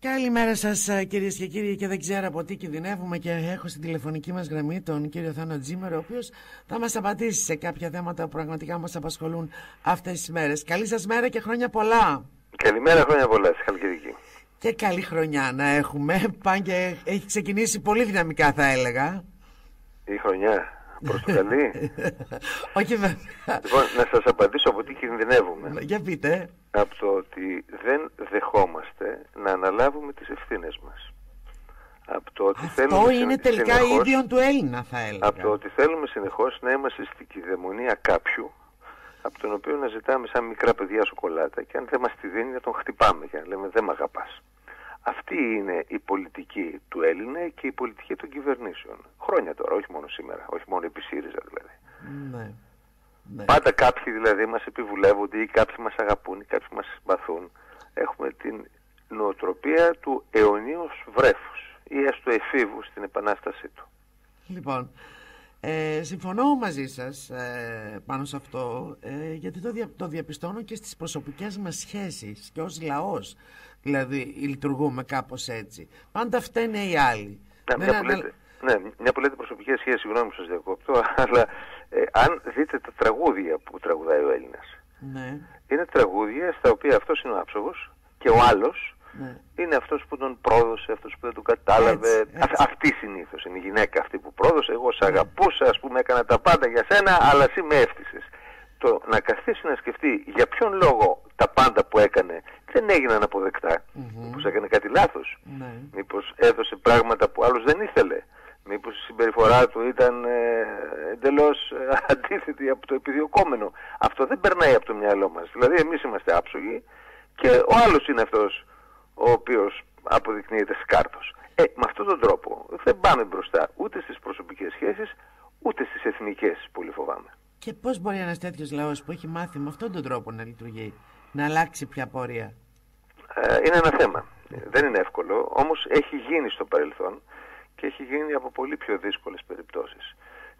Καλημέρα σας, κυρίες και κύριοι. Και δεν ξέρω από τι κινδυνεύουμε. Και έχω στην τηλεφωνική μας γραμμή τον κύριο Θάνο Τζίμερο, ο οποίος θα μας απαντήσει σε κάποια θέματα που πραγματικά μας απασχολούν αυτές τις μέρες. Καλή σας μέρα και χρόνια πολλά. Καλημέρα, χρόνια πολλά. Στη Και καλή χρονιά να έχουμε. Πάνε και έχει ξεκινήσει πολύ δυναμικά, θα έλεγα. Η χρονιά. Προς το καλή. Όχι βέβαια. Λοιπόν, να σας απαντήσω από τι κινδυνεύουμε. Για πείτε. Από το ότι δεν δεχόμαστε να αναλάβουμε τις ευθύνες μας. Από το ότι Αυτό είναι τελικά συνεχώς, ίδιο του Έλληνα θα έλεγα. Από το ότι θέλουμε συνεχώς να είμαστε στην κυδαιμονία κάποιου από τον οποίο να ζητάμε σαν μικρά παιδιά σοκολάτα και αν δεν μας τη δίνει να τον χτυπάμε και να λέμε δεν με αγαπάς. Αυτή είναι η πολιτική του Έλληνα και η πολιτική των κυβερνήσεων. Χρόνια τώρα, όχι μόνο σήμερα, όχι μόνο επί ΣΥΡΙΖΑ δηλαδή. Ναι. Ναι. Πάντα κάποιοι δηλαδή μας επιβουλεύονται ή κάποιοι μας αγαπούν ή κάποιοι μας συμπαθούν. Έχουμε την νοοτροπία του αιωνίου βρέφους ή έστω εφήβου στην επανάστασή του. Λοιπόν, ε, συμφωνώ μαζί σας ε, πάνω σε αυτό ε, γιατί το, το διαπιστώνω και στις προσωπικές μας σχέσεις και ως λαός δηλαδή λειτουργούμε κάπως έτσι. Πάντα φταίνε οι άλλοι. Ναι, μια, που λέτε, ναι, μια που λέτε προσωπικές σχέσεις, συγγνώμη που σας διακόπτω, αλλά ε, αν δείτε τα τραγούδια που τραγουδάει ο Έλληνας, ναι. είναι τραγούδια στα οποία αυτός είναι ο άψογος και ο άλλος ναι. είναι αυτός που τον πρόδωσε, αυτός που δεν τον κατάλαβε. Έτσι, έτσι. αυτή συνήθως είναι η γυναίκα αυτή που πρόδωσε. Εγώ σε ναι. αγαπούσα, ας πούμε, έκανα τα πάντα για σένα, αλλά εσύ με έφτισες. Το να καθίσει να σκεφτεί για ποιον λόγο τα πάντα που έκανε δεν έγιναν αποδεκτά. Mm-hmm. Μήπως έκανε κάτι λάθος. Ναι. Μήπως έδωσε πράγματα που άλλος δεν ήθελε. Μήπως η συμπεριφορά του ήταν ε, εντελώς ε, αντίθετη από το επιδιωκόμενο. Αυτό δεν περνάει από το μυαλό μας. Δηλαδή εμείς είμαστε άψογοι και ο άλλος είναι αυτός ο οποίος αποδεικνύεται σκάρτος. Ε, με αυτόν τον τρόπο δεν πάμε μπροστά ούτε στις προσωπικές σχέσεις ούτε στις εθνικές πολύ φοβάμαι. Και πώς μπορεί ένας τέτοιος λαός που έχει μάθει με αυτόν τον τρόπο να λειτουργεί να αλλάξει πια πορεία; Ε, είναι ένα θέμα. Δεν είναι εύκολο, όμως έχει γίνει στο παρελθόν και έχει γίνει από πολύ πιο δύσκολες περιπτώσεις.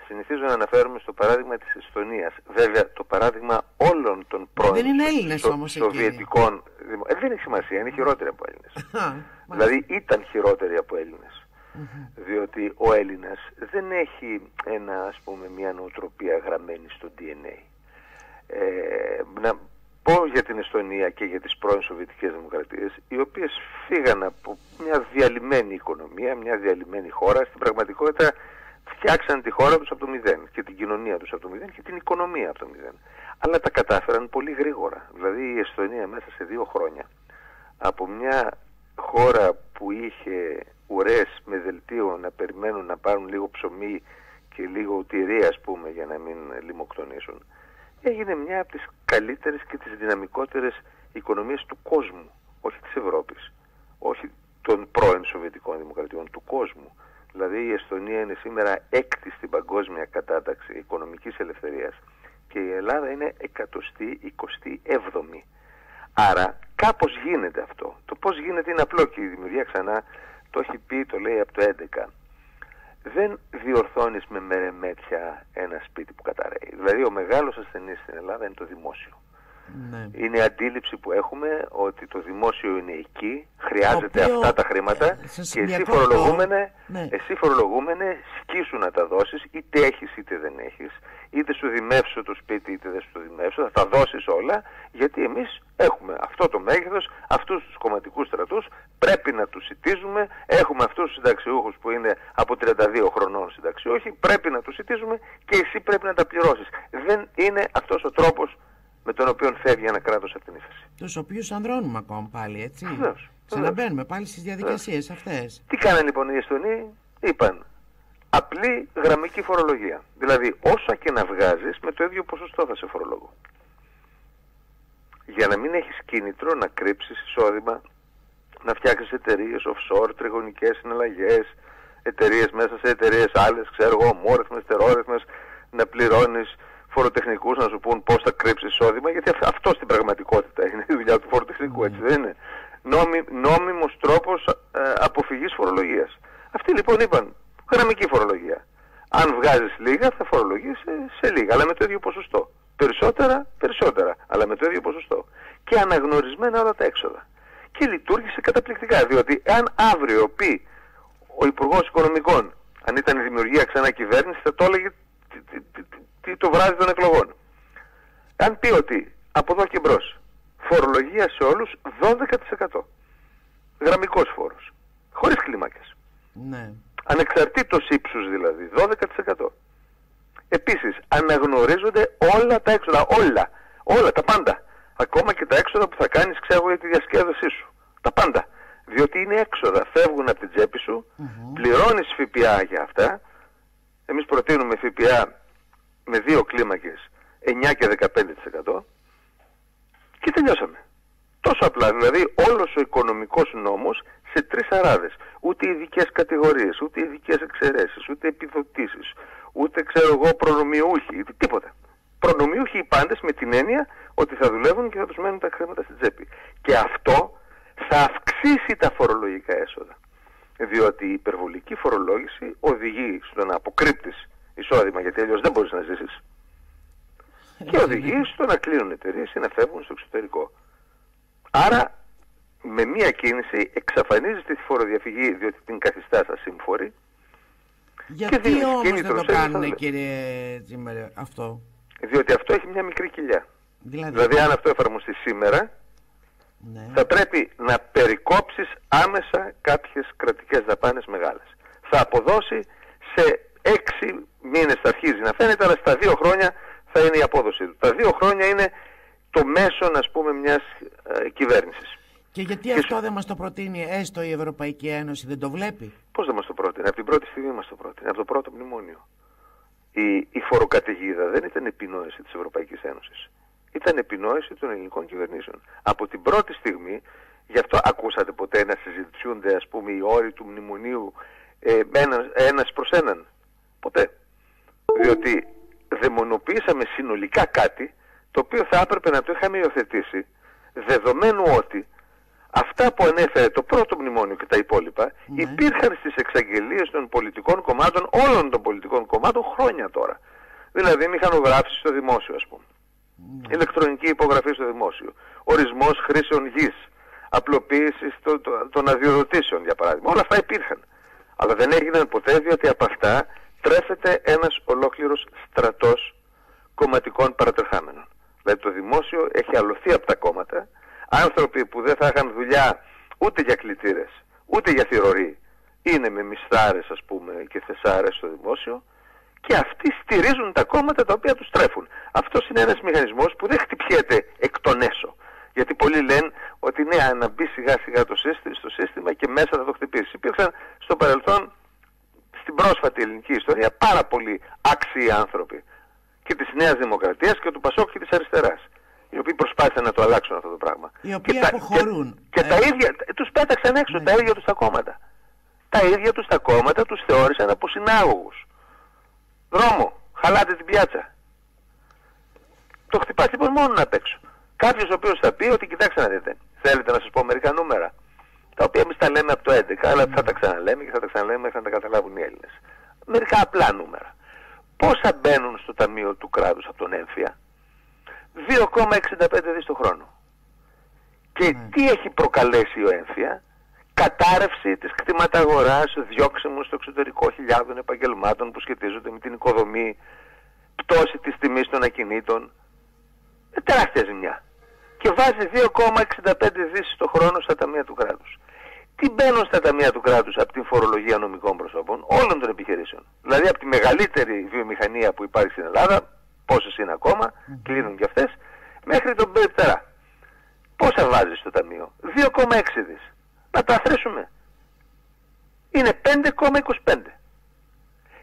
Συνηθίζω να αναφέρουμε στο παράδειγμα της Εστονίας. Βέβαια, το παράδειγμα όλων των πρώην δεν είναι Έλληνες στο, όμως Σοβιετικών... Ε, δεν έχει σημασία, είναι χειρότεροι από Έλληνες. δηλαδή ήταν χειρότεροι από Διότι ο Έλληνας δεν έχει ένα, ας πούμε, μια νοοτροπία γραμμένη στο DNA. Ε, να, πω για την Εστονία και για τις πρώην Σοβιετικές Δημοκρατίες, οι οποίες φύγαν από μια διαλυμένη οικονομία, μια διαλυμένη χώρα, στην πραγματικότητα φτιάξαν τη χώρα τους από το μηδέν και την κοινωνία τους από το μηδέν και την οικονομία από το μηδέν. Αλλά τα κατάφεραν πολύ γρήγορα. Δηλαδή η Εστονία μέσα σε δύο χρόνια από μια χώρα που είχε ουρές με δελτίο να περιμένουν να πάρουν λίγο ψωμί και λίγο τυρί ας πούμε για να μην λιμοκτονήσουν έγινε μια από τις καλύτερες και τις δυναμικότερες οικονομίες του κόσμου, όχι της Ευρώπης, όχι των πρώην Σοβιετικών Δημοκρατιών, του κόσμου. Δηλαδή η Εστονία είναι σήμερα έκτη στην παγκόσμια κατάταξη οικονομικής ελευθερίας και η Ελλάδα είναι εκατοστή, εικοστή, έβδομη. Άρα κάπως γίνεται αυτό. Το πώς γίνεται είναι απλό και η δημιουργία ξανά το έχει πει, το λέει από το 11 δεν διορθώνεις με μερεμέτια ένα σπίτι που καταραίει. Δηλαδή ο μεγάλος ασθενής στην Ελλάδα είναι το δημόσιο. Ναι. Είναι η αντίληψη που έχουμε ότι το δημόσιο είναι εκεί, χρειάζεται αυτά τα χρήματα ε, και εσύ φορολογούμενε, ναι. εσύ φορολογούμενε σκίσου να τα δώσεις, είτε έχεις είτε δεν έχεις, είτε σου δημεύσω το σπίτι είτε δεν σου το δημεύσω, θα τα δώσεις όλα, γιατί εμείς έχουμε αυτό το μέγεθος, αυτούς τους κομματικούς στρατούς, πρέπει να τους σητίζουμε, έχουμε αυτούς τους συνταξιούχους που είναι από 32 χρονών συνταξιούχοι, πρέπει να τους σητίζουμε και εσύ πρέπει να τα πληρώσεις. Δεν είναι αυτός ο τρόπος με τον οποίο φεύγει ένα κράτος από την ύφεση. Τους οποίους ανδρώνουμε ακόμα πάλι, έτσι. Βεβαίως. Ξαναμπαίνουμε πάλι στις διαδικασίες αυτές. Τι κάνανε λοιπόν οι Εστονοί, είπαν απλή γραμμική φορολογία. Δηλαδή όσα και να βγάζεις με το ίδιο ποσοστό θα σε φορολογώ. Για να μην έχεις κίνητρο να κρύψεις εισόδημα, να φτιάξεις εταιρείες offshore, τριγωνικές συναλλαγές, εταιρείες μέσα σε εταιρείες άλλες, ξέρω εγώ, μόρυθμες, τερόρυθμες, να πληρώνεις φοροτεχνικούς να σου πούν πώς θα κρύψεις εισόδημα, γιατί αυτό στην πραγματικότητα είναι η δουλειά του φοροτεχνικού, έτσι δεν είναι. Νόμι, νόμιμος τρόπος ε, αποφυγής φορολογίας. Αυτοί λοιπόν είπαν γραμμική φορολογία. Αν βγάζεις λίγα θα φορολογείς σε, λίγα, αλλά με το ίδιο ποσοστό. Περισσότερα, περισσότερα, αλλά με το ίδιο ποσοστό. Και αναγνωρισμένα όλα τα έξοδα. και λειτουργήσε καταπληκτικά. Διότι αν αύριο πει ο Υπουργός Οικονομικών, αν ήταν η δημιουργία ξανά κυβέρνηση, θα το έλεγε το βράδυ των εκλογών. Αν πει ότι από εδώ και μπρος φορολογία σε όλους 12%. Γραμμικός φόρος. Χωρίς κλίμακες. Ναι. Ανεξαρτήτως ύψους δηλαδή. 12%. Επίσης αναγνωρίζονται όλα τα έξοδα. Όλα. Όλα τα πάντα. Ακόμα και τα έξοδα που θα κάνεις ξέρω για τη διασκέδασή σου. Τα πάντα. Διότι είναι έξοδα. Φεύγουν από την τσέπη σου. Mm-hmm. Πληρώνεις ΦΠΑ για αυτά. Εμείς προτείνουμε ΦΠΑ με δύο κλίμακες 9 και 15% και τελειώσαμε. Τόσο απλά, δηλαδή όλος ο οικονομικός νόμος σε τρεις αράδες. Ούτε ειδικέ κατηγορίες, ούτε ειδικέ εξαιρέσεις, ούτε επιδοτήσεις, ούτε ξέρω εγώ προνομιούχοι, τίποτα. Προνομιούχοι οι πάντες με την έννοια ότι θα δουλεύουν και θα τους μένουν τα χρήματα στην τσέπη. Και αυτό θα αυξήσει τα φορολογικά έσοδα. Διότι η υπερβολική φορολόγηση οδηγεί στο να αποκρύπτεις εισόδημα, γιατί αλλιώς δεν μπορείς να ζήσεις και οδηγεί στο να κλείνουν εταιρείε ή να φεύγουν στο εξωτερικό. Άρα με μία κίνηση εξαφανίζεται τη φοροδιαφυγή διότι την καθιστάς στα σύμφορη. Γιατί όμως δεν το κάνουν κύριε Τζίμερ αυτό; Διότι αυτό έχει μια μικρή κοιλιά. Δηλαδή, δηλαδή αν αυτό εφαρμοστεί σήμερα ναι. θα πρέπει να περικόψεις άμεσα κάποιες κρατικές δαπάνες μεγάλες. Θα αποδώσει σε έξι μήνες θα αρχίζει να φαίνεται αλλά στα δύο χρόνια θα είναι η απόδοση του. Τα δύο χρόνια είναι το μέσο, ας πούμε, μιας ε, κυβέρνησης. Και γιατί αυτό δεν μας το προτείνει έστω η Ευρωπαϊκή Ένωση, δεν το βλέπει; Πώς δεν μας το πρότεινε, από την πρώτη στιγμή μας το πρότεινε, από το πρώτο μνημόνιο. Η, η φοροκαταιγίδα δεν ήταν επινόηση της Ευρωπαϊκής Ένωσης. Ήταν επινόηση των ελληνικών κυβερνήσεων. Από την πρώτη στιγμή, γι' αυτό ακούσατε ποτέ να συζητιούνται ας πούμε οι όροι του μνημονίου ε, ένας, ένας προς έναν. Ποτέ. Διότι δαιμονοποιήσαμε συνολικά κάτι το οποίο θα έπρεπε να το είχαμε υιοθετήσει δεδομένου ότι αυτά που ανέφερε το πρώτο μνημόνιο και τα υπόλοιπα ναι. υπήρχαν στις εξαγγελίες των πολιτικών κομμάτων, όλων των πολιτικών κομμάτων χρόνια τώρα. Δηλαδή μηχανογράφηση στο δημόσιο ας πούμε. Ναι. Ηλεκτρονική υπογραφή στο δημόσιο. Ορισμός χρήσεων γης. Απλοποίησης των αδειοδοτήσεων για παράδειγμα. Όλα αυτά υπήρχαν. Αλλά δεν έγιναν ποτέ διότι από αυτά τρέφεται ένας ολόκληρος στρατός κομματικών παρατρεχάμενων. Δηλαδή το δημόσιο έχει αλωθεί από τα κόμματα, άνθρωποι που δεν θα είχαν δουλειά ούτε για κλητήρες, ούτε για θηροροί, είναι με μισθάρες ας πούμε και θεσάρες στο δημόσιο και αυτοί στηρίζουν τα κόμματα τα οποία τους τρέφουν. Αυτός είναι ένας μηχανισμός που δεν χτυπιέται εκ των έσω. Γιατί πολλοί λένε ότι ναι, να μπει σιγά σιγά το σύστημα, στο σύστημα και μέσα θα το χτυπήσεις. Υπήρξαν στο παρελθόν στην πρόσφατη ελληνική ιστορία πάρα πολλοί άξιοι άνθρωποι και της Νέας Δημοκρατίας και του Πασόκ και της Αριστεράς οι οποίοι προσπάθησαν να το αλλάξουν αυτό το πράγμα. Οι οποίοι και αποχωρούν. Και, και τα ε. ίδια, τους πέταξαν έξω ναι. τα ίδια τους τα κόμματα. Τα ίδια τους τα κόμματα τους θεώρησαν από συνάγωγους. Δρόμο, χαλάτε την πιάτσα. Το χτυπάς λοιπόν μόνο να έξω. Κάποιος ο οποίος θα πει ότι κοιτάξτε να δείτε, θέλετε να σας πω μερικά νούμερα τα οποία εμείς τα λέμε από το 11, αλλά θα τα ξαναλέμε και θα τα ξαναλέμε μέχρι να τα καταλάβουν οι Έλληνες. Μερικά απλά νούμερα. Πόσα μπαίνουν στο Ταμείο του Κράτους από τον έμφυα; 2,65 δις το χρόνο. Και ναι. τι έχει προκαλέσει ο έμφυα. Κατάρρευση της κτηματαγοράς, διώξιμου στο εξωτερικό χιλιάδων επαγγελμάτων που σχετίζονται με την οικοδομή, πτώση της τιμής των ακινήτων. Ε, τεράστια ζημιά. Και βάζει 2,65 δις το χρόνο στα ταμεία του κράτους τι μπαίνουν στα ταμεία του κράτους από την φορολογία νομικών προσώπων; Όλων των επιχειρήσεων. Δηλαδή από τη μεγαλύτερη βιομηχανία που υπάρχει στην Ελλάδα, πόσες είναι ακόμα, κλείνουν και αυτές, μέχρι τον Περιπτερά. Πόσα βάζεις στο ταμείο; 2,6 δις. Να τα αθρήσουμε. Είναι 5,25.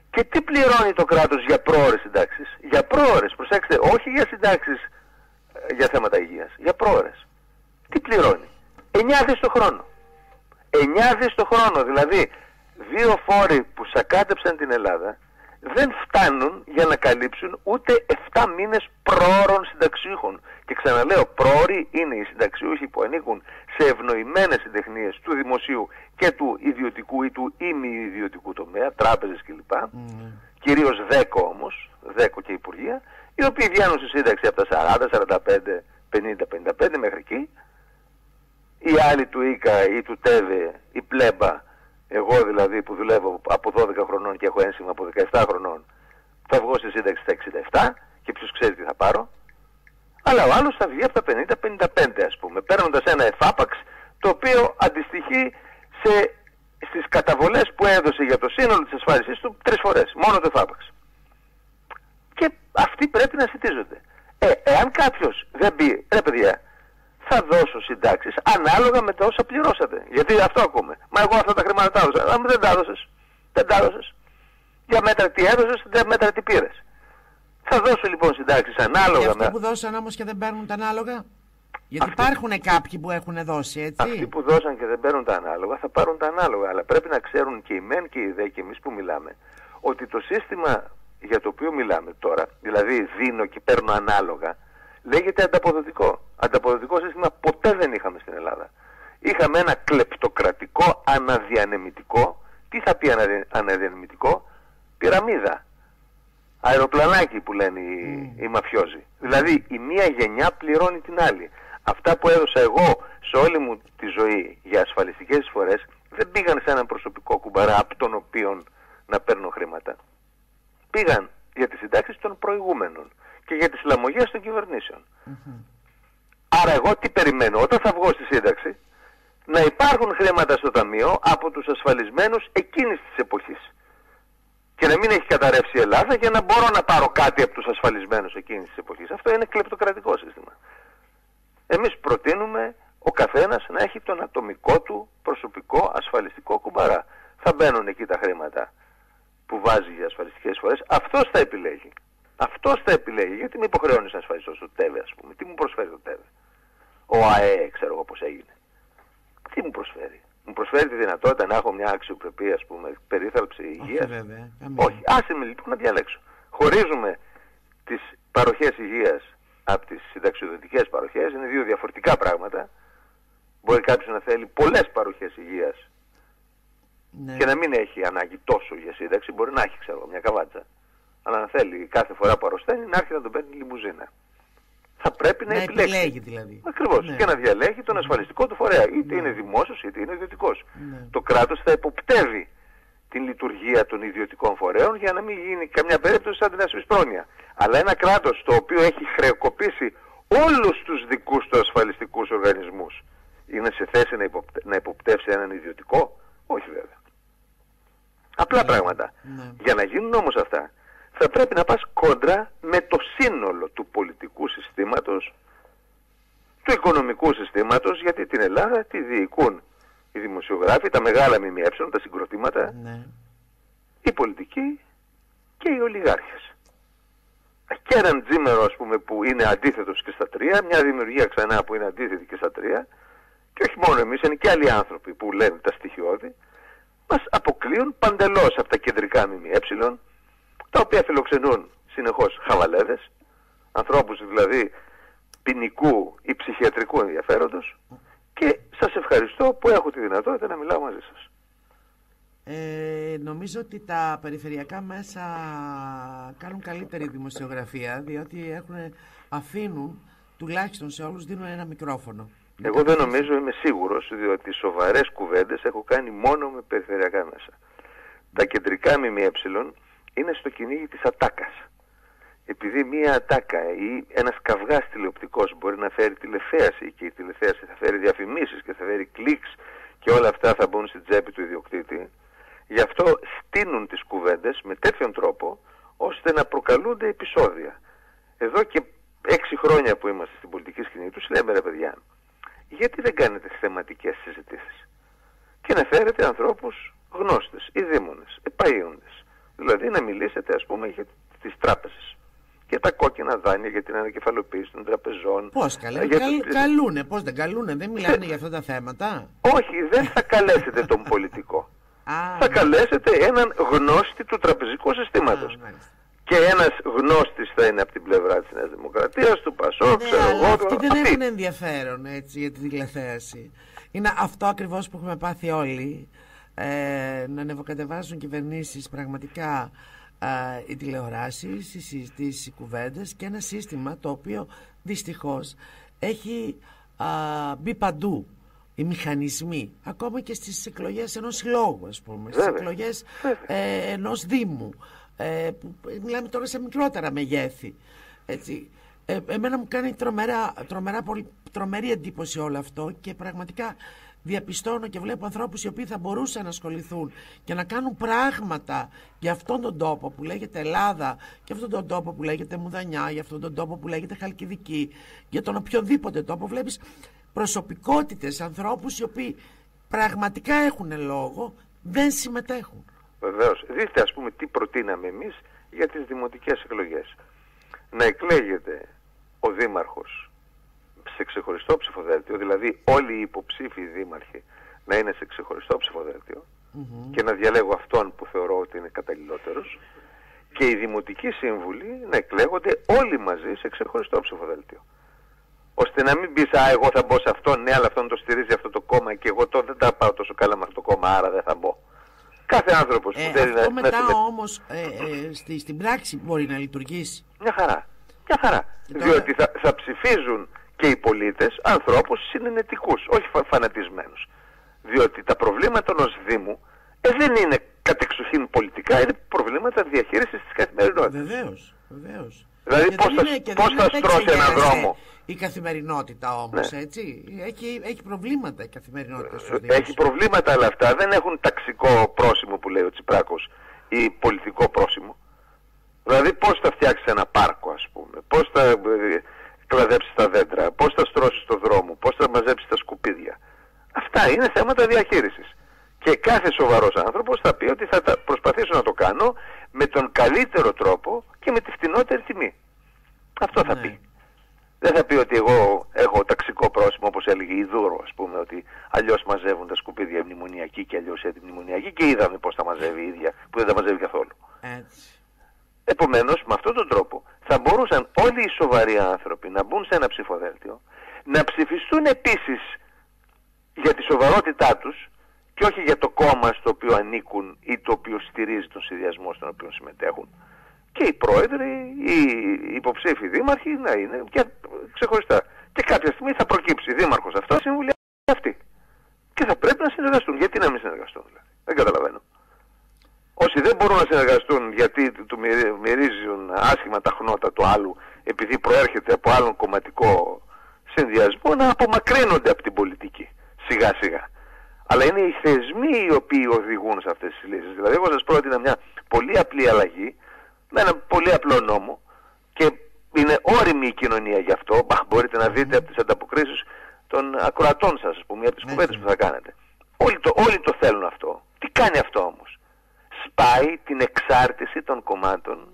Και τι πληρώνει το κράτος για πρόορες συντάξεις; Για πρόορες, προσέξτε, όχι για συντάξεις ε, για θέματα υγείας. Για πρόορες. Τι πληρώνει; 9 δις το χρόνο. 9 δις το χρόνο. Δηλαδή, δύο φόροι που σακάτεψαν την Ελλάδα δεν φτάνουν για να καλύψουν ούτε 7 μήνες πρόωρων συνταξιούχων. Και ξαναλέω, πρόωροι είναι οι συνταξιούχοι που ανήκουν σε ευνοημένες συντεχνίες του δημοσίου και του ιδιωτικού ή του ημι-ιδιωτικού τομέα, τράπεζες κλπ. Mm. Κυρίως δέκο όμως, δέκο και υπουργεία, οι οποίοι βγαίνουν στη σύνταξη από τα 40, 45, 50, 55 μέχρι εκεί οι άλλοι του ΙΚΑ ή του ΤΕΒΕ, η πλέμπα, εγώ δηλαδή που δουλεύω από 12 χρονών και έχω ένσημα από 17 χρονών, θα βγω στη σύνταξη στα 67 και ποιος ξέρει τι θα πάρω. Αλλά ο άλλος θα βγει από τα 50-55 ας πούμε, παίρνοντας ένα εφάπαξ το οποίο αντιστοιχεί σε, στις καταβολές που έδωσε για το σύνολο της ασφάλισης του τρεις φορές, μόνο το εφάπαξ. Και αυτοί πρέπει να συντίζονται. Ε, εάν κάποιος δεν πει, ρε παιδιά, θα δώσω συντάξεις ανάλογα με τα όσα πληρώσατε. Γιατί αυτό ακούμε. Μα εγώ αυτά τα χρήματα τα έδωσα. Αν δεν τα έδωσες, δεν τα έδωσες. Για μέτρα τι έδωσες, για μέτρα τι πήρες. Θα δώσω λοιπόν συντάξεις ανάλογα και αυτοί με... που δώσαν όμως και δεν παίρνουν τα ανάλογα; Γιατί αυτοί... υπάρχουν κάποιοι που έχουν δώσει, έτσι; Αυτοί που δώσαν και δεν παίρνουν τα ανάλογα θα πάρουν τα ανάλογα. Αλλά πρέπει να ξέρουν και οι μεν και οι δε και εμείς που μιλάμε ότι το σύστημα για το οποίο μιλάμε τώρα, δηλαδή δίνω και παίρνω ανάλογα, λέγεται ανταποδοτικό. Ανταποδοτικό σύστημα ποτέ δεν είχαμε στην Ελλάδα. Είχαμε ένα κλεπτοκρατικό αναδιανεμητικό. Τι θα πει αναδιανεμητικό; Πυραμίδα. Αεροπλανάκι που λένε οι, mm. οι μαφιόζοι. Δηλαδή η μία γενιά πληρώνει την άλλη. Αυτά που έδωσα εγώ σε όλη μου τη ζωή για ασφαλιστικές εισφορές δεν πήγαν σε έναν προσωπικό κουμπαρά από τον οποίο να παίρνω χρήματα. Πήγαν για τις συντάξεις των προηγούμενων και για τις λαμογές των κυβερνήσεων. Άρα εγώ τι περιμένω όταν θα βγω στη σύνταξη να υπάρχουν χρήματα στο ταμείο από τους ασφαλισμένους εκείνης της εποχής και να μην έχει καταρρεύσει η Ελλάδα για να μπορώ να πάρω κάτι από τους ασφαλισμένους εκείνης της εποχής. Αυτό είναι κλεπτοκρατικό σύστημα. Εμείς προτείνουμε ο καθένας να έχει τον ατομικό του προσωπικό ασφαλιστικό κουμπαρά. Θα μπαίνουν εκεί τα χρήματα που βάζει για ασφαλιστικές φορές. Αυτός θα επιλέγει. Αυτός θα επιλέγει. Γιατί με υποχρεώνεις να ασφαλιστώ στο ΤΕΒΕ ας πούμε. Τι μου προσφέρει το ΤΕΒΕ. Ο ΑΕ ξέρω εγώ πώς έγινε. Τι μου προσφέρει; Μου προσφέρει τη δυνατότητα να έχω μια αξιοπρεπή ας πούμε, περίθαλψη υγείας; Όχι, βέβαια. Όχι. Άσε με λοιπόν να διαλέξω. Χωρίζουμε τις παροχές υγείας από τις συνταξιοδοτικές παροχές. Είναι δύο διαφορετικά πράγματα. Μπορεί κάποιος να θέλει πολλές παροχές υγείας ναι. και να μην έχει ανάγκη τόσο για σύνταξη. Μπορεί να έχει ξέρω μια καβάτσα. Αλλά να θέλει κάθε φορά που αρρωσταίνει να έρχεται να τον παίρνει λιμουζίνα θα πρέπει να, να επιλέξει. επιλέγει δηλαδή. Ακριβώς. Ναι. Και να διαλέγει τον ασφαλιστικό του φορέα. Είτε ναι. είναι δημόσιος είτε είναι ιδιωτικός. Ναι. Το κράτος θα υποπτεύει την λειτουργία των ιδιωτικών φορέων για να μην γίνει καμιά περίπτωση σαν την ασφαλιστική Αλλά ένα κράτος το οποίο έχει χρεοκοπήσει όλους τους δικούς του ασφαλιστικούς οργανισμούς είναι σε θέση να, υποπτε... να υποπτεύσει έναν ιδιωτικό; Όχι βέβαια. Απλά ναι. πράγματα. Ναι. Για να γίνουν όμως αυτά θα πρέπει να πας κόντρα με το σύνολο του πολιτικού συστήματος, του οικονομικού συστήματος, γιατί την Ελλάδα τη διοικούν οι δημοσιογράφοι, τα μεγάλα ΜΜΕ, τα συγκροτήματα, ναι. οι πολιτικοί και οι ολιγάρχες. Και έναν τζίμερο ας πούμε που είναι αντίθετος και στα τρία, μια δημιουργία ξανά που είναι αντίθετη και στα τρία, και όχι μόνο εμείς, είναι και άλλοι άνθρωποι που λένε τα στοιχειώδη, μας αποκλείουν παντελώς από τα κεντρικά ΜΜΕ, τα οποία φιλοξενούν συνεχώς χαβαλέδες, ανθρώπους δηλαδή ποινικού ή ψυχιατρικού ενδιαφέροντος και σας ευχαριστώ που έχω τη δυνατότητα να μιλάω μαζί σας. Ε, νομίζω ότι τα περιφερειακά μέσα κάνουν καλύτερη δημοσιογραφία διότι έχουν, αφήνουν τουλάχιστον σε όλους δίνουν ένα μικρόφωνο. Εγώ δεν νομίζω, είμαι σίγουρος, διότι σοβαρές κουβέντες έχω κάνει μόνο με περιφερειακά μέσα. Τα κεντρικά ΜΜΕ είναι στο κυνήγι της ατάκας. Επειδή μία ατάκα ή ένας καυγάς τηλεοπτικός μπορεί να φέρει τηλεθέαση και η τηλεθέαση θα φέρει διαφημίσεις και θα φέρει κλικς και όλα αυτά θα μπουν στην τσέπη του ιδιοκτήτη, γι' αυτό στείνουν τις κουβέντες με τέτοιον τρόπο ώστε να προκαλούνται επεισόδια. Εδώ και έξι χρόνια που είμαστε στην πολιτική σκηνή τους λέμε ρε παιδιά, γιατί δεν κάνετε θεματικές συζητήσεις; Και να φέρετε ανθρώπους γνώστες, ειδήμονες, επαΐοντες, Δηλαδή να μιλήσετε ας πούμε για τις τράπεζες και τα κόκκινα δάνεια για την ανακεφαλοποίηση των τραπεζών. Πώς καλέ, για... καλ, καλούνε, πώς δεν καλούνε, δεν μιλάνε για αυτά τα θέματα. Όχι, δεν θα καλέσετε τον πολιτικό. θα καλέσετε έναν γνώστη του τραπεζικού συστήματος. και ένας γνώστης θα είναι από την πλευρά της Νέας Δημοκρατίας, του Πασό, ναι, ξέρω εγώ. Αυτοί δεν έχουν ενδιαφέρον έτσι, για τη τηλεθέαση. Είναι αυτό ακριβώς που έχουμε πάθει όλοι ε, να ανεβοκατεβάζουν κυβερνήσεις πραγματικά ε, οι τηλεοράσεις, οι συζητήσεις, οι κουβέντες και ένα σύστημα το οποίο δυστυχώς έχει μπει παντού οι μηχανισμοί, ακόμα και στις εκλογές ενός συλλόγου, ας πούμε, στις εκλογές ε, ενός δήμου, ε, που μιλάμε τώρα σε μικρότερα μεγέθη. Έτσι. Ε, εμένα μου κάνει τρομερά, τρομερά, τρομερή εντύπωση όλο αυτό και πραγματικά διαπιστώνω και βλέπω ανθρώπους οι οποίοι θα μπορούσαν να ασχοληθούν και να κάνουν πράγματα για αυτόν τον τόπο που λέγεται Ελλάδα, για αυτόν τον τόπο που λέγεται Μουδανιά, για αυτόν τον τόπο που λέγεται Χαλκιδική, για τον οποιοδήποτε τόπο. Βλέπεις προσωπικότητες, ανθρώπους οι οποίοι πραγματικά έχουν λόγο, δεν συμμετέχουν. Βεβαίως. Δείτε ας πούμε τι προτείναμε εμείς για τις δημοτικές εκλογές. Να εκλέγεται ο Δήμαρχος σε ξεχωριστό ψηφοδέλτιο, δηλαδή όλοι οι υποψήφοι δήμαρχοι να είναι σε ξεχωριστό και να διαλέγω αυτόν που θεωρώ ότι είναι καταλληλότερος και οι δημοτικοί σύμβουλοι να εκλέγονται όλοι μαζί σε ξεχωριστό ψηφοδέλτιο. Ώστε να μην πεις, Α, εγώ θα μπω σε αυτόν, ναι, αλλά αυτόν το στηρίζει αυτό το κόμμα και εγώ το δεν τα πάω τόσο καλά με αυτό το κόμμα, άρα δεν θα μπω. Κάθε άνθρωπος που ε, θέλει αυτό να. Μετά να... όμως ε, ε, στη, στην πράξη μπορεί να λειτουργήσει. Μια χαρά. Μια χαρά. Διότι θα, θα ψηφίζουν και οι πολίτες ανθρώπους συνενετικούς, όχι φανατισμένους. Διότι τα προβλήματα ενός Δήμου ε, δεν είναι κατεξοχήν πολιτικά, είναι προβλήματα διαχείρισης της καθημερινότητας. Βεβαίως, βεβαίως. Δηλαδή πώς θα, πώς θα στρώσει έναν δρόμο; Η καθημερινότητα όμως, ναι. έτσι. Έχει, έχει προβλήματα η καθημερινότητα στους Δήμους. Έχει προβλήματα, αλλά αυτά δεν έχουν ταξικό πρόσημο που λέει ο Τσιπράκος ή πολιτικό πρόσημο. Δηλαδή πώς θα φτιάξεις ένα πάρκο ας πούμε, πώς θα ε, κλαδέψεις τα δέντρα, πώς θα στρώσεις το δρόμο, πώς θα μαζέψεις τα σκουπίδια. Αυτά είναι θέματα διαχείρισης. Και κάθε σοβαρός άνθρωπος θα πει ότι θα προσπαθήσω να το κάνω με τον καλύτερο τρόπο και με τη φτηνότερη τιμή. Αυτό θα ναι. πει. Δεν θα πει ότι εγώ έχω ταξικό πρόσημο όπως έλεγε η Δούρο ας πούμε ότι αλλιώς μαζεύουν τα σκουπίδια οι μνημονιακοί και αλλιώς οι μνημονιακοί και είδαμε πώς τα μαζεύει η ίδια που δεν τα μαζεύει καθόλου. Έτσι. Επομένως, με αυτόν τον τρόπο θα μπορούσαν όλοι οι σοβαροί άνθρωποι να μπουν σε ένα ψηφοδέλτιο, να ψηφιστούν επίσης για τη σοβαρότητά τους και όχι για το κόμμα στο οποίο ανήκουν ή το οποίο στηρίζει τον συνδυασμό στον οποίο συμμετέχουν. Και οι πρόεδροι, οι υποψήφοι δήμαρχοι να είναι και ξεχωριστά. Και κάποια στιγμή θα προκύψει δήμαρχος αυτός, συμβουλία αυτή. Και θα πρέπει να συνεργαστούν. Γιατί να μην συνεργαστούν δηλαδή. Δεν καταλαβαίνω. Όσοι δεν μπορούν να συνεργαστούν γιατί του μυρίζουν άσχημα τα χνότα του άλλου επειδή προέρχεται από άλλον κομματικό συνδυασμό να απομακρύνονται από την πολιτική σιγά σιγά. Αλλά είναι οι θεσμοί οι οποίοι οδηγούν σε αυτές τις λύσεις. Δηλαδή εγώ σας πρότεινα μια πολύ απλή αλλαγή με ένα πολύ απλό νόμο και είναι όριμη η κοινωνία γι' αυτό. Μπαχ, μπορείτε να δείτε από τις ανταποκρίσεις των ακροατών σας, ας πούμε, από τις κουβέντες που θα κάνετε. Όλοι το, όλοι το θέλουν αυτό. Τι κάνει αυτό όμως; Σπάει την εξάρτηση των κομμάτων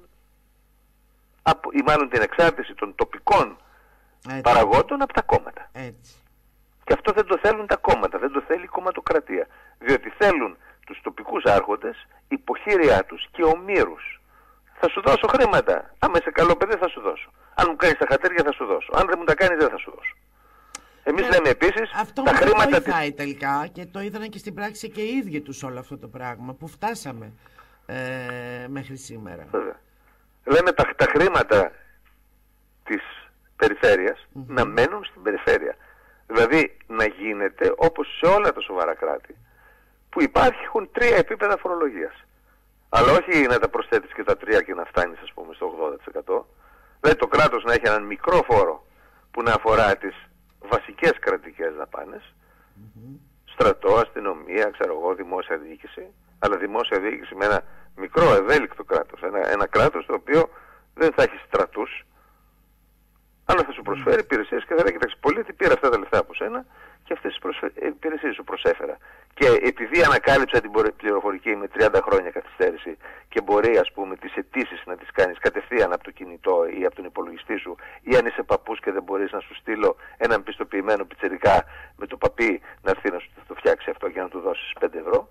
από, ή μάλλον την εξάρτηση των τοπικών Έτσι. παραγόντων από τα κόμματα. Έτσι. Και αυτό δεν το θέλουν τα κόμματα, δεν το θέλει η κομματοκρατία. Διότι θέλουν τους τοπικούς άρχοντες υποχείριά τους και ομήρους. Θα σου δώσω χρήματα. Άμα είσαι καλό παιδί θα σου δώσω. Αν μου κάνεις τα χατέρια θα σου δώσω. Αν δεν μου τα κάνεις δεν θα σου δώσω. Εμείς ναι, λέμε επίσης αυτό τα χρήματα... Αυτό βοηθάει τελικά και το είδαν και στην πράξη και οι ίδιοι τους όλο αυτό το πράγμα που φτάσαμε ε, μέχρι σήμερα. Βέβαια. Λέμε τα, τα χρήματα της περιφέρειας να μένουν στην περιφέρεια. Δηλαδή να γίνεται όπως σε όλα τα σοβαρά κράτη που υπάρχουν τρία επίπεδα φορολογίας. Αλλά όχι να τα προσθέτεις και τα τρία και να φτάνεις ας πούμε στο 80%. Δηλαδή το κράτος να έχει έναν μικρό φόρο που να αφορά τις βασικές κρατικές δαπάνες, στρατό, αστυνομία, ξέρω εγώ, δημόσια διοίκηση, αλλά δημόσια διοίκηση με ένα μικρό ευέλικτο κράτος, ένα, ένα κράτος το οποίο δεν θα έχει στρατούς, αλλά θα σου προσφέρει υπηρεσίες και θα λέει, κοιτάξτε, πολίτη πήρα αυτά τα λεφτά από σένα και αυτές τις προσφε... υπηρεσίες σου προσέφερα. Και επειδή ανακάλυψα την πληροφορική με 30 χρόνια καθυστέρηση και μπορεί ας πούμε τις αιτήσεις να τις κάνεις κατευθείαν από το κινητό ή από τον υπολογιστή σου ή αν είσαι παππούς και δεν μπορείς να σου στείλω έναν πιστοποιημένο πιτσερικά με το παπί να έρθει να σου το φτιάξει αυτό και να του δώσεις 5 ευρώ.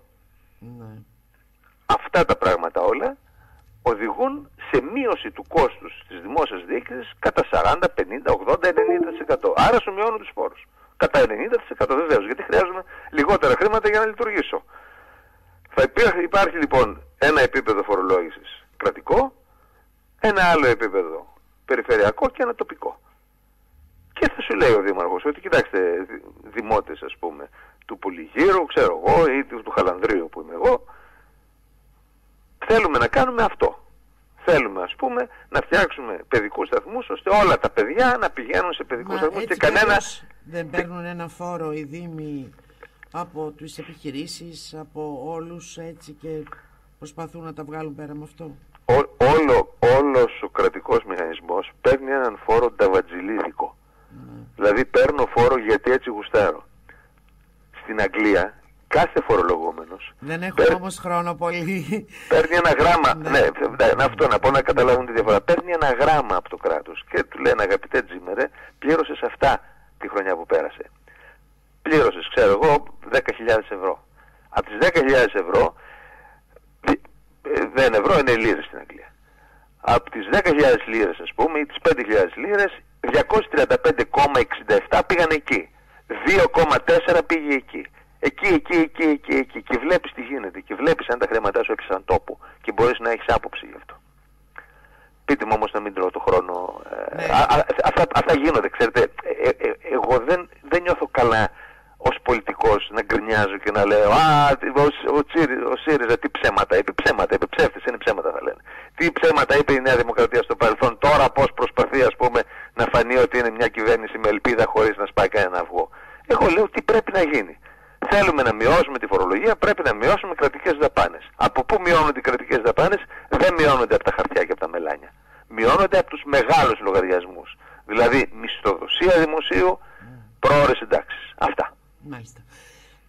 Ναι. Αυτά τα πράγματα όλα οδηγούν σε μείωση του κόστους της δημόσιας διοίκησης κατά 40, 50, 80, 90%. Άρα σου μειώνουν τους φόρους. Κατά 90% βεβαίως, γιατί χρειάζομαι λιγότερα χρήματα για να λειτουργήσω. Θα υπάρχει, υπάρχει λοιπόν ένα επίπεδο φορολόγησης κρατικό, ένα άλλο επίπεδο περιφερειακό και ένα τοπικό. Και θα σου λέει ο Δήμαρχος ότι κοιτάξτε δημότες ας πούμε του Πολυγύρου, ξέρω εγώ, ή του Χαλανδρίου που είμαι εγώ, θέλουμε να κάνουμε αυτό. Θέλουμε ας πούμε να φτιάξουμε παιδικούς σταθμούς ώστε όλα τα παιδιά να πηγαίνουν σε παιδικούς σταθμούς και κανένα... Δεν παίρνουν ένα φόρο οι Δήμοι από τις επιχειρήσεις, από όλους έτσι και προσπαθούν να τα βγάλουν πέρα με αυτό. Ό, όλο, όλος ο κρατικός μηχανισμός παίρνει έναν φόρο ταβατζιλίδικο. Ναι. Δηλαδή παίρνω φόρο γιατί έτσι γουστάρω. Στην Αγγλία κάθε φορολογούμενος... Δεν έχουμε παίρ... όμως χρόνο πολύ. Παίρνει ένα γράμμα, ναι. ναι, ναι, αυτό να πω να καταλάβουν τη διαφορά. Παίρνει ένα γράμμα από το κράτος και του λένε αγαπητέ Τζίμερε, πλήρωσες αυτά τη χρονιά που πέρασε. Πλήρωσες, ξέρω εγώ, 10.000 ευρώ. Από τις 10.000 ευρώ, δεν ευρώ είναι λίρες στην Αγγλία. Από τις 10.000 λίρες ας πούμε ή τις 5.000 λίρες, 235,67 πήγαν εκεί. 2,4 πήγε εκεί. Εκεί, εκεί, εκεί, εκεί, εκεί. Και βλέπεις τι γίνεται. Και βλέπεις αν τα χρήματά σου έπιασαν τόπο. Και μπορείς να έχεις άποψη γι' αυτό. Πείτε μου όμως να μην τρώω το χρόνο. Ε, ναι. αυτά, αυτά γίνονται, ξέρετε. Ε, ε, εγώ δεν, δεν νιώθω καλά ως πολιτικός να γκρινιάζω και να λέω «Α, ο, ο, ο ΣΥΡΙΖΑ τι ψέματα είπε, ψέματα είπε, ψεύτες είναι ψέματα θα λένε». Τι ψέματα είπε η Νέα Δημοκρατία στο παρελθόν, τώρα πώς προσπαθεί ας πούμε να φανεί ότι είναι μια κυβέρνηση με ελπίδα χωρίς να σπάει κανένα αυγό. Εγώ λέω τι πρέπει να γίνει. Θέλουμε να μειώσουμε τη φορολογία, πρέπει να μειώσουμε κρατικές δαπάνες. Από πού μειώνονται οι κρατικές δαπάνες, δεν μειώνονται από τα χαρτιά και από τα μελάνια. Μειώνονται από τους μεγάλους λογαριασμούς. Δηλαδή μισθοδοσία δημοσίου, πρόορες συντάξεις. Αυτά. Μάλιστα.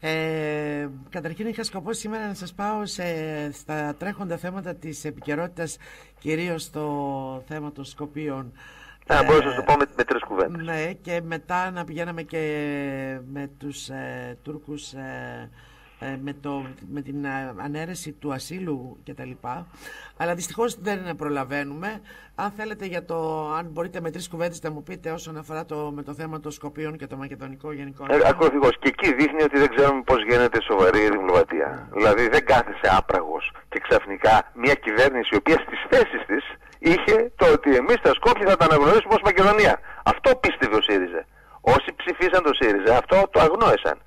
Ε, καταρχήν είχα σκοπό σήμερα να σας πάω σε, στα τρέχοντα θέματα της επικαιρότητας κυρίως στο θέμα των Σκοπίων να μπορούσα να το πω με, με τρεις κουβέντες. Ναι, και μετά να πηγαίναμε και με τους ε, Τούρκους ε, ε, με, το, με την ε, ανέρεση του ασύλου κτλ. Αλλά δυστυχώς δεν προλαβαίνουμε. Αν θέλετε για το, αν μπορείτε με τρεις κουβέντες να μου πείτε όσον αφορά το, με το θέμα των Σκοπίων και το μακεδονικό γενικό. Ε, ακριβώς. Και εκεί δείχνει ότι δεν ξέρουμε πώς γίνεται σοβαρή η διπλωματία. Δηλαδή δεν κάθεσε άπραγος και ξαφνικά μια κυβέρνηση η οποία στις θέσεις της είχε το ότι εμείς τα Σκόπια θα τα αναγνωρίσουμε ως Μακεδονία. Αυτό πίστευε ο ΣΥΡΙΖΑ. Όσοι ψηφίσαν το ΣΥΡΙΖΑ αυτό το αγνόησαν.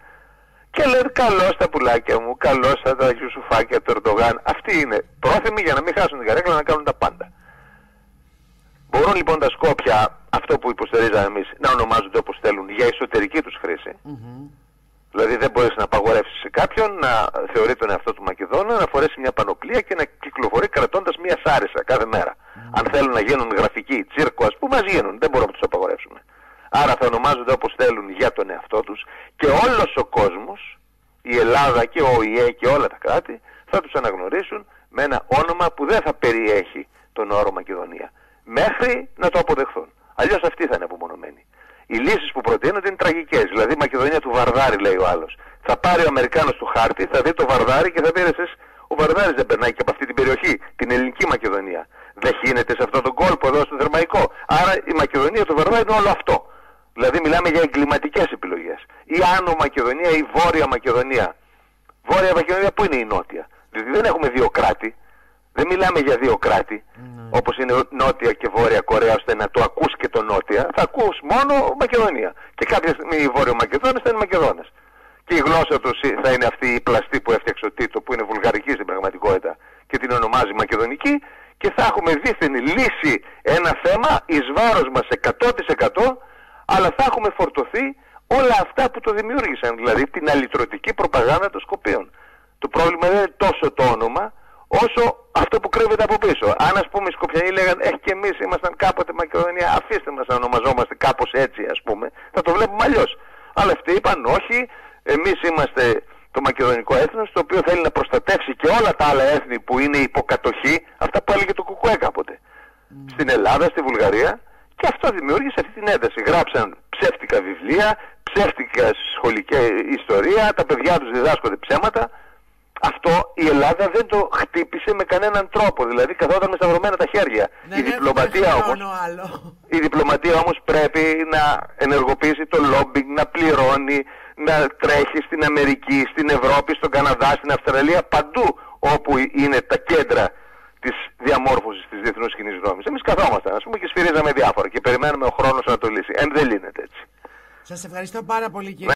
Και λένε καλώς τα πουλάκια μου, καλώς τα, τα Ιουσουφάκια του Ερντογάν. Αυτοί είναι πρόθυμοι για να μην χάσουν την καρέκλα να κάνουν τα πάντα. Μπορούν λοιπόν τα Σκόπια, αυτό που υποστηρίζαμε εμείς, να ονομάζονται όπως θέλουν για εσωτερική τους χρήση. Δηλαδή δεν μπορείς να απαγορεύσεις σε κάποιον να θεωρεί τον εαυτό του Μακεδόνα, να φορέσει μια πανοπλία και να κυκλοφορεί κρατώντας μια σάρισα κάθε μέρα. Αν θέλουν να γίνουν γραφικοί, τσίρκο ας πούμε, ας γίνουν. Δεν μπορούμε να τους απαγορεύσουμε. Άρα θα ονομάζονται όπως θέλουν για τον εαυτό τους και όλος ο κόσμος, η Ελλάδα και ο ΟΗΕ και όλα τα κράτη, θα τους αναγνωρίσουν με ένα όνομα που δεν θα περιέχει τον όρο Μακεδονία. Μέχρι να το αποδεχθούν. Αλλιώς αυτοί θα είναι απομονωμένοι. Οι λύσεις που προτείνονται είναι τραγικές. Δηλαδή Μακεδονία του Βαρδάρη λέει ο άλλος. Θα πάρει ο Αμερικάνος του χάρτη, θα δει το Βαρδάρη και θα πει εσείς ο Βαρδάρης δεν περνάει και από αυτή την περιοχή, την ελληνική Μακεδονία. Δεν χύνεται σε αυτόν τον κόλπο εδώ στο Θερμαϊκό. Άρα η Μακεδονία του Βαρδάρη είναι όλο αυτό. Δηλαδή μιλάμε για εγκληματικές επιλογές. Η Άνω Μακεδονία ή η Βόρεια Μακεδονία. Βόρεια Μακεδονία που είναι η Νότια; Δηλαδή δεν έχουμε δύο κράτη. Δεν μιλάμε για δύο κράτη. Mm. Όπως είναι Νότια και Βόρεια Κορέα ώστε να το ακούς και το Νότια. Θα ακούς μόνο Μακεδονία. Και κάποια στιγμή οι Βόρειο Μακεδόνες θα είναι Μακεδόνες. Και η γλώσσα τους θα είναι αυτή η πλαστή που έφτιαξε ο Τίτο που είναι βουλγαρική στην πραγματικότητα και την ονομάζει Μακεδονική και θα έχουμε δίθεν λύσει ένα θέμα εις βάρος μας 100% αλλά θα έχουμε φορτωθεί όλα αυτά που το δημιούργησαν, δηλαδή την αλυτρωτική προπαγάνδα των Σκοπίων. Το πρόβλημα δεν είναι τόσο το όνομα, όσο αυτό που κρύβεται από πίσω. Αν ας πούμε οι Σκοπιανοί λέγαν, έχει και εμείς ήμασταν κάποτε Μακεδονία, αφήστε μας να ονομαζόμαστε κάπως έτσι ας πούμε, θα το βλέπουμε αλλιώς. Αλλά αυτοί είπαν, όχι, εμείς είμαστε το μακεδονικό έθνος, το οποίο θέλει να προστατεύσει και όλα τα άλλα έθνη που είναι υποκατοχή, αυτά που έλεγε το Κουκουέ κάποτε. Στην Ελλάδα, στη Βουλγαρία, και αυτό δημιούργησε αυτή την ένταση. Γράψαν ψεύτικα βιβλία, ψεύτικα σχολική ιστορία, τα παιδιά τους διδάσκονται ψέματα. Αυτό η Ελλάδα δεν το χτύπησε με κανέναν τρόπο, δηλαδή καθόταν με σταυρωμένα τα χέρια. η, διπλωματία όμως, η διπλωματία όμως πρέπει να ενεργοποιήσει το λόμπινγκ, να πληρώνει, να τρέχει στην Αμερική, στην Ευρώπη, στον Καναδά, στην Αυστραλία, παντού όπου είναι τα κέντρα της διαμόρφωσης της διεθνούς κοινής γνώμης. Εμείς καθόμασταν, ας πούμε, και σφυρίζαμε διάφορα και περιμένουμε ο χρόνος να το λύσει. Εν δεν λύνεται έτσι. Σας ευχαριστώ πάρα πολύ κύριε.